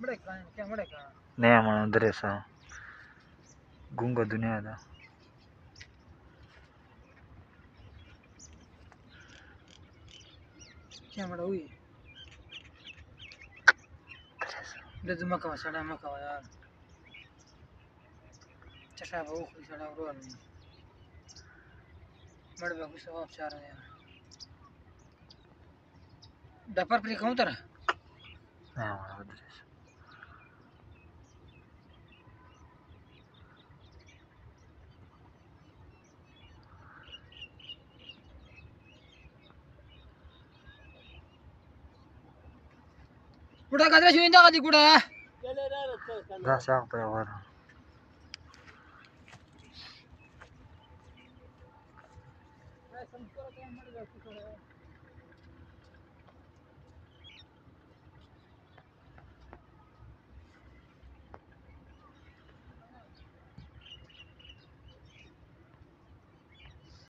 नया मन अंदर गुंगा दुनिया था क्या मड़ा हुई लज मका सड़ा मका यार चटा बहु खुल सड़ा रो नहीं मड़ बहु सवाब चार यार डपर पर कहूँ तेरा हाँ मड़ा दरेसा कुठं गाजरा शिवून जा कधी कुठं दा साग पे और